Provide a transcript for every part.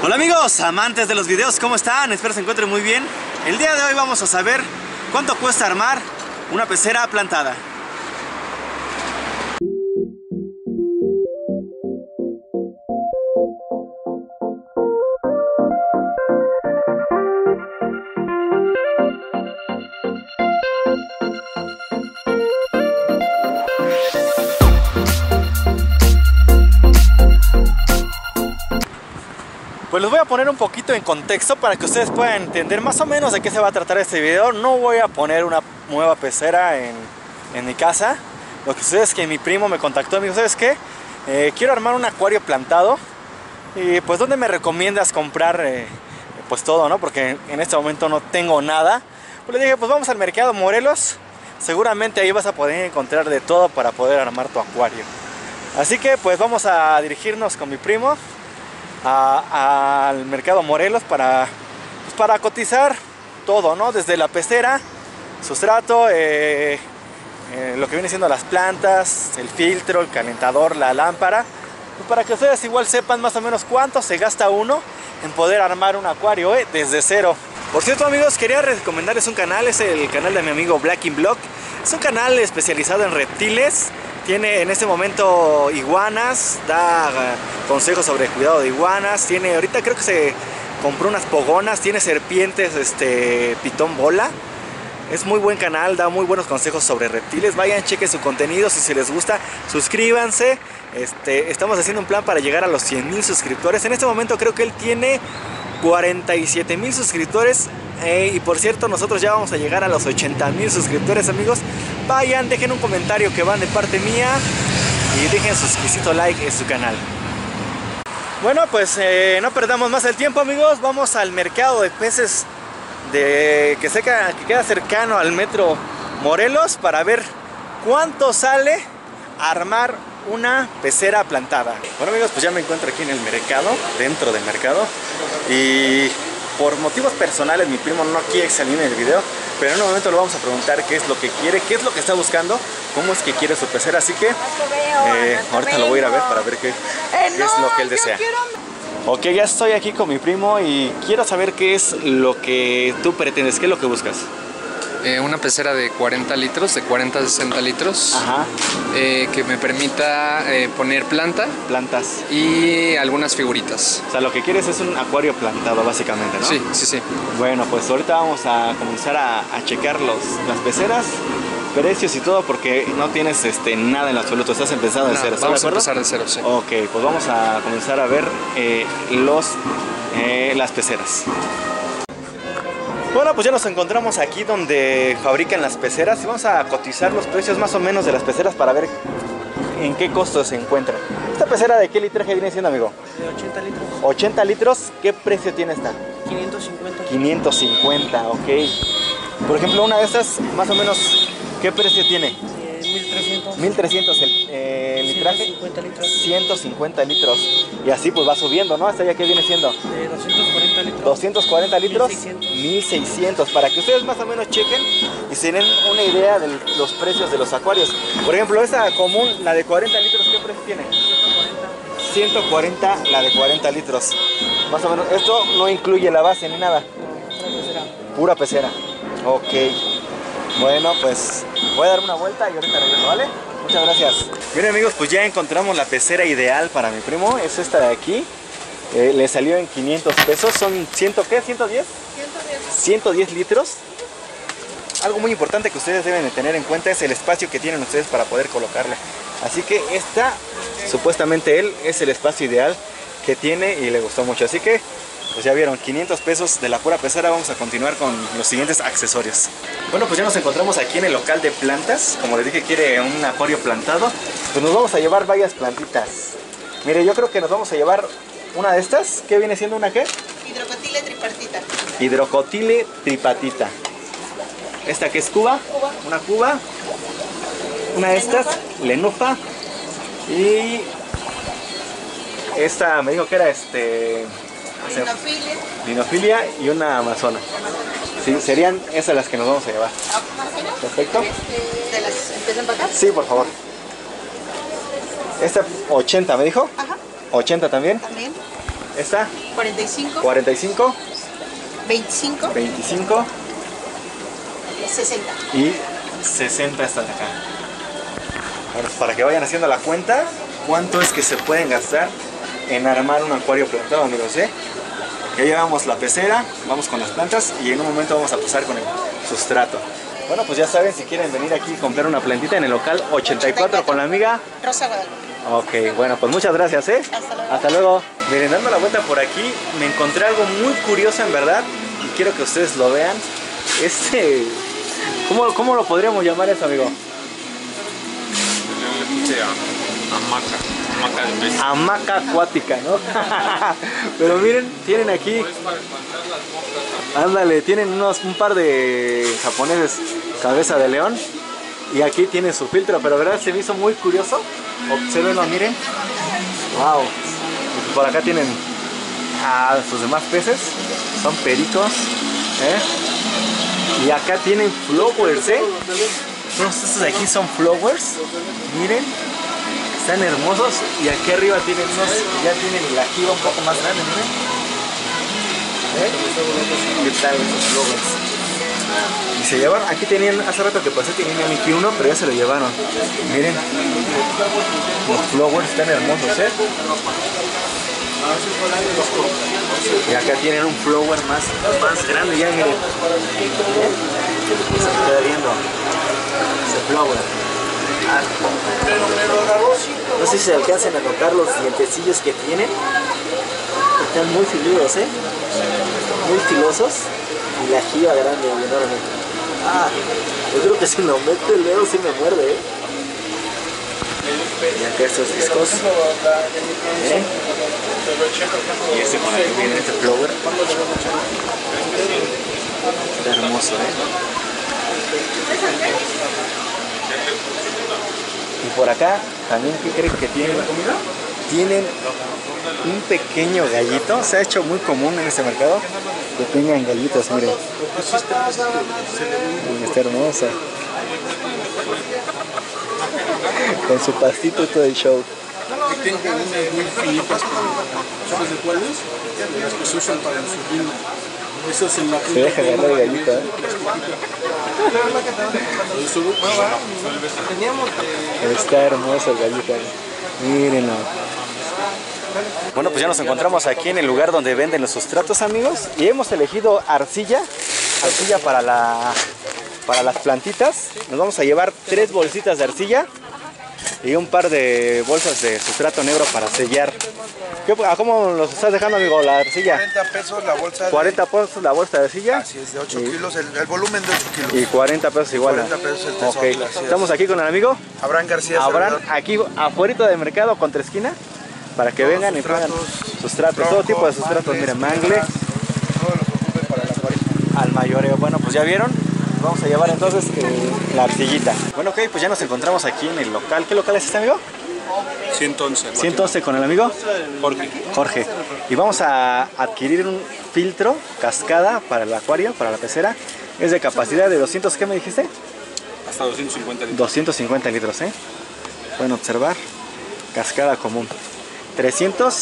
Hola amigos, amantes de los videos, ¿cómo están? Espero se encuentren muy bien. El día de hoy vamos a saber cuánto cuesta armar una pecera plantada. Pues les voy a poner un poquito en contexto para que ustedes puedan entender más o menos de qué se va a tratar este video. No voy a poner una nueva pecera en, en mi casa. Lo que sucede es que mi primo me contactó y me dijo, ¿sabes qué? Eh, quiero armar un acuario plantado. Y pues, ¿dónde me recomiendas comprar eh, pues todo, no? Porque en este momento no tengo nada. Pues le dije, pues vamos al mercado Morelos. Seguramente ahí vas a poder encontrar de todo para poder armar tu acuario. Así que pues vamos a dirigirnos con mi primo al mercado Morelos para, pues, para cotizar todo, ¿no? Desde la pecera, sustrato, eh, eh, lo que viene siendo las plantas, el filtro, el calentador, la lámpara, para que ustedes igual sepan más o menos cuánto se gasta uno en poder armar un acuario ¿eh? desde cero. Por cierto amigos, quería recomendarles un canal, es el canal de mi amigo Black in Block. Es un canal especializado en reptiles, tiene en este momento iguanas, da eh, consejos sobre cuidado de iguanas, tiene, ahorita creo que se compró unas pogonas, tiene serpientes, este, pitón bola. Es muy buen canal, da muy buenos consejos sobre reptiles. Vayan, chequen su contenido, si se les gusta, suscríbanse. Este, estamos haciendo un plan para llegar a los 100 mil suscriptores. En este momento creo que él tiene 47 mil suscriptores. Eh, y por cierto, nosotros ya vamos a llegar a los 80 mil suscriptores, amigos. Vayan, dejen un comentario que van de parte mía y dejen su exquisito like en su canal. Bueno, pues eh, no perdamos más el tiempo, amigos. Vamos al mercado de peces de que, seca, que queda cercano al metro Morelos para ver cuánto sale armar una pecera plantada. Bueno amigos, pues ya me encuentro aquí en el mercado, dentro del mercado y por motivos personales mi primo no quiere salir en el video, pero en un momento le vamos a preguntar qué es lo que quiere, qué es lo que está buscando, cómo es que quiere su pecera, así que eh, ahorita lo voy a ir a ver para ver qué, qué es lo que él desea. Ok, ya estoy aquí con mi primo y quiero saber qué es lo que tú pretendes, qué es lo que buscas. Eh, una pecera de 40 litros, de 40 a 60 litros, Ajá, eh, que me permita eh, poner planta plantas. y algunas figuritas. O sea, lo que quieres es un acuario plantado, básicamente, ¿no? Sí, sí, sí. Bueno, pues ahorita vamos a comenzar a, a checar los, las peceras, precios y todo, porque no tienes este, nada en absoluto, estás empezando de Nada, cero. ¿estás vamos de a empezar de cero, sí. Ok, pues vamos a comenzar a ver eh, los, eh, las peceras. Bueno, pues ya nos encontramos aquí donde fabrican las peceras y vamos a cotizar los precios más o menos de las peceras para ver en qué costo se encuentran. ¿Esta pecera de qué litraje viene siendo, amigo? De 80 litros, 80 litros, ¿qué precio tiene esta? 550. 550, ok. Por ejemplo, una de estas, más o menos, ¿qué precio tiene? Eh, 1300. 1300 el, eh, el litraje. 150 litros. 150 litros. Y así pues va subiendo, ¿no? Hasta ya que viene siendo De 240 litros. 240 litros, 1600. 1600. Para que ustedes más o menos chequen y se den una idea de los precios de los acuarios. Por ejemplo, esta común, la de 40 litros, ¿qué precio tiene? 140 la de 40 litros. Más o menos. Esto no incluye la base ni nada. Pura pecera. Ok. Bueno, pues voy a dar una vuelta y ahorita regreso, ¿vale? Muchas gracias. Miren amigos, pues ya encontramos la pecera ideal para mi primo. Es esta de aquí. Eh, le salió en 500 pesos. Son 100, ¿qué? 110. 110 litros. Algo muy importante que ustedes deben de tener en cuenta es el espacio que tienen ustedes para poder colocarle. Así que esta, supuestamente él, es el espacio ideal que tiene y le gustó mucho. Así que, pues ya vieron, 500 pesos de la pura pecera. Vamos a continuar con los siguientes accesorios. Bueno, pues ya nos encontramos aquí en el local de plantas. Como les dije, quiere un acuario plantado. Pues nos vamos a llevar varias plantitas. Mire, yo creo que nos vamos a llevar una de estas. ¿Qué viene siendo una qué? Hidrocotile tripartita. Hidrocotile tripatita. Esta que es cuba, una cuba. Una de estas, lenufa. Y esta me dijo que era este Dinofile. linofilia y una amazona. Sí, serían esas las que nos vamos a llevar. Perfecto. ¿Te las empiezan para acá? Sí, por favor. Esta 80, ¿me dijo? Ajá, 80 también. también. Esta, 45, 45, 25, 25 60. y 60 esta de acá. Para que vayan haciendo la cuenta, ¿cuánto es que se pueden gastar en armar un acuario plantado, amigos? ¿eh? Ya llevamos la pecera, vamos con las plantas y en un momento vamos a pasar con el sustrato. Bueno, pues ya saben, si quieren venir aquí y comprar una plantita en el local 84 con la amiga, Rosa Guadalupe. Ok, bueno, pues muchas gracias, ¿eh? Hasta luego. Hasta luego. Miren, dando la vuelta por aquí, me encontré algo muy curioso en verdad y quiero que ustedes lo vean. Este, ¿cómo, cómo lo podríamos llamar eso, amigo? hamaca, hamaca de pez. Hamaca acuática, ¿no? Pero miren, tienen aquí, ándale, tienen unos, un par de japoneses cabeza de león y aquí tienen su filtro, pero verdad se me hizo muy curioso. Observenlo, miren. Wow. Por acá tienen a sus demás peces, son pericos, ¿eh? Y acá tienen flowers, ¿eh? Todos estos de aquí son flowers, miren, están hermosos y aquí arriba tienen unos, ya tienen la jiba un poco más grande, miren. ¿Eh? ¿Qué tal esos flowers? Y se llevaron, aquí tenían, hace rato que pasé tenían aquí uno, pero ya se lo llevaron. Miren, los flowers están hermosos, ¿eh? Y acá tienen un flower más, más grande, ya miren. Se está viendo ese flower. No sé si se alcancen a notar los dientecillos que tienen. Están muy filudos, ¿eh? Muy filosos. Y la jiba grande y enorme. Ah, yo creo que si lo meto el dedo sí me muerde, ¿eh? Y acá estos discos. ¿Eh? Y este por aquí viene este flower. Está hermoso, ¿eh? Y por acá también, ¿qué creen que tienen? Tienen un pequeño gallito. Se ha hecho muy común en este mercado que tengan gallitos, miren. Y Está hermoso. Con su pastito y todo el show. Tengo unas muy finitas, ¿sabes de cuáles? Las que se usan para el surfing. Esas en la Se deja agarrar ¿eh? Está hermoso el gallito. Mírenlo. Bueno, pues ya nos encontramos aquí en el lugar donde venden los sustratos, amigos. Y hemos elegido arcilla. Arcilla para, la, para las plantitas. Nos vamos a llevar tres bolsitas de arcilla y un par de bolsas de sustrato negro para sellar. ¿Qué, ¿A cómo los estás dejando, amigo, la arcilla? 40 pesos la bolsa. de- 40 pesos la bolsa de arcilla Así es, de 8 kilos, el, el volumen de 8 kilos. y 40 pesos igual. 40 pesos el tesoro, Ok, así es. estamos aquí con el amigo Abraham García. Abraham, aquí afuera del mercado contra esquina para que vengan y pongan sustratos, todo tipo de sustratos, mangles, miren, mangle Todo lo que ocupe para la al mayoreo. Bueno, pues ya vieron, vamos a llevar entonces eh, la arcillita. Bueno, ok, pues ya nos encontramos aquí en el local. ¿Qué local es este, amigo? 111. 111 con el amigo Jorge. Jorge. Y vamos a adquirir un filtro cascada para el acuario, para la pecera. Es de capacidad de 200, ¿qué me dijiste? Hasta 250 litros. 250 litros, ¿eh? Pueden observar. Cascada común. 300,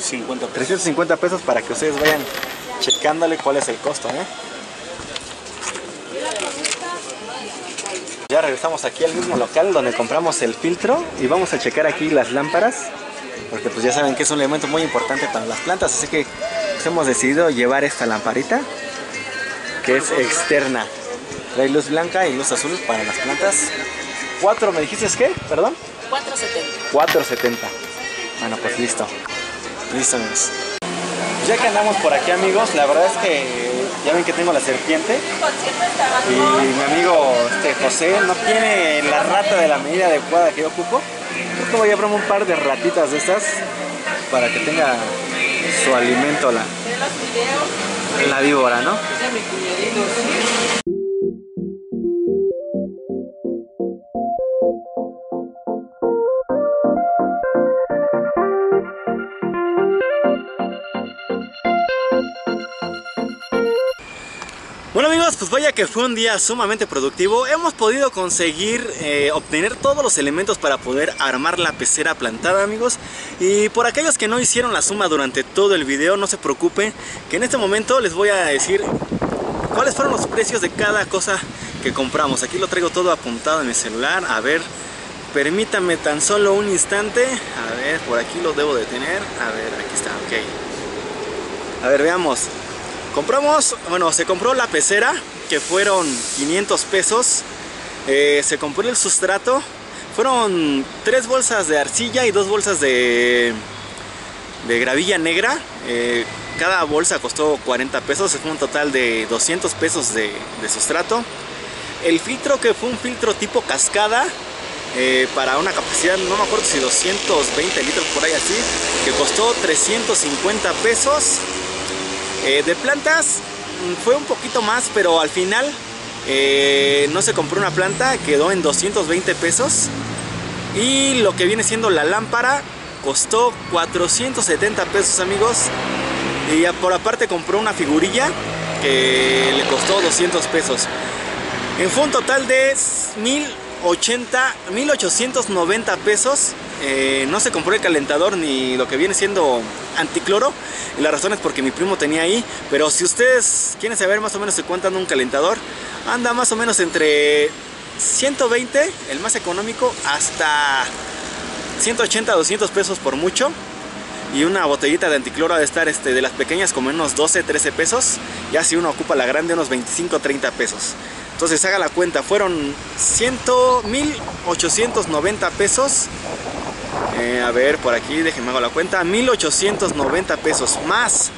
50 pesos. 350 pesos para que ustedes vayan checándole cuál es el costo, ¿eh? Ya regresamos aquí al mismo local donde compramos el filtro y vamos a checar aquí las lámparas porque pues ya saben que es un elemento muy importante para las plantas, así que pues, hemos decidido llevar esta lamparita que es externa. Trae luz blanca y luz azul para las plantas. Cuatro, ¿me dijiste qué? Perdón. 470. 470. Bueno, pues listo. Listo, amigos. Ya que andamos por aquí, amigos, la verdad es que ya ven que tengo la serpiente. Y mi amigo este, José no tiene la rata de la medida adecuada que yo ocupo. Creo que voy a llevarme un par de ratitas de estas para que tenga su alimento la, la víbora, ¿no? Bueno amigos, pues vaya que fue un día sumamente productivo. Hemos podido conseguir eh, obtener todos los elementos para poder armar la pecera plantada amigos. Y por aquellos que no hicieron la suma durante todo el video, no se preocupen que en este momento les voy a decir cuáles fueron los precios de cada cosa que compramos. Aquí lo traigo todo apuntado en mi celular. A ver, permítame tan solo un instante. A ver, por aquí lo debo de tener. A ver, aquí está, ok. A ver, veamos. Compramos, bueno, se compró la pecera, que fueron 500 pesos. Eh, se compró el sustrato. Fueron tres bolsas de arcilla y dos bolsas de, de gravilla negra. Eh, cada bolsa costó 40 pesos, fue un total de 200 pesos de, sustrato. El filtro que fue un filtro tipo cascada, eh, para una capacidad, no me acuerdo si 220 litros por ahí así, que costó 350 pesos. Eh, de plantas mm, fue un poquito más, pero al final eh, no se compró una planta, quedó en 220 pesos. Y lo que viene siendo la lámpara costó 470 pesos amigos. Y por aparte compró una figurilla que le costó 200 pesos. En fue un total de 1080, 1890 pesos. Eh, no se compró el calentador ni lo que viene siendo anticloro. Y la razón es porque mi primo tenía ahí. Pero si ustedes quieren saber más o menos de cuánto anda un calentador, anda más o menos entre 120, el más económico, hasta 180, 200 pesos por mucho. Y una botellita de anticloro ha de estar este, de las pequeñas como unos 12, 13 pesos. Ya si uno ocupa la grande, unos 25, 30 pesos. Entonces haga la cuenta, fueron 100, 1890 pesos. Eh, a ver, por aquí, déjenme hago la cuenta. 1890 pesos más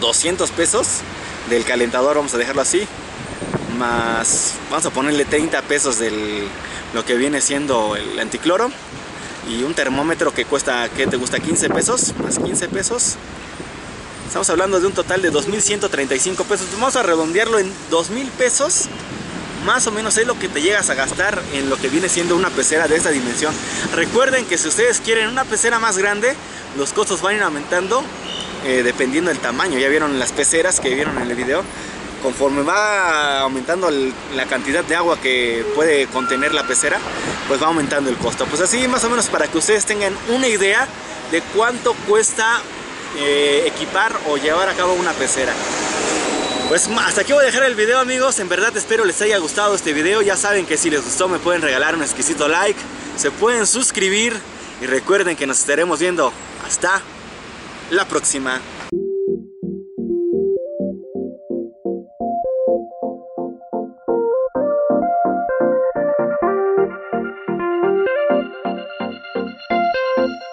200 pesos del calentador, vamos a dejarlo así. Más, vamos a ponerle 30 pesos del lo que viene siendo el anticloro. Y un termómetro que cuesta, ¿qué te gusta? 15 pesos, más 15 pesos. Estamos hablando de un total de 2.135 pesos. Vamos a redondearlo en 2.000 pesos. Más o menos es lo que te llegas a gastar en lo que viene siendo una pecera de esta dimensión. Recuerden que si ustedes quieren una pecera más grande, los costos van a ir aumentando eh, dependiendo del tamaño. Ya vieron las peceras que vieron en el video. Conforme va aumentando la cantidad de agua que puede contener la pecera, pues va aumentando el costo. Pues así más o menos para que ustedes tengan una idea de cuánto cuesta eh, equipar o llevar a cabo una pecera. Pues hasta aquí voy a dejar el video amigos, en verdad espero les haya gustado este video, ya saben que si les gustó me pueden regalar un exquisito like, se pueden suscribir. Y recuerden que nos estaremos viendo. Hasta la próxima.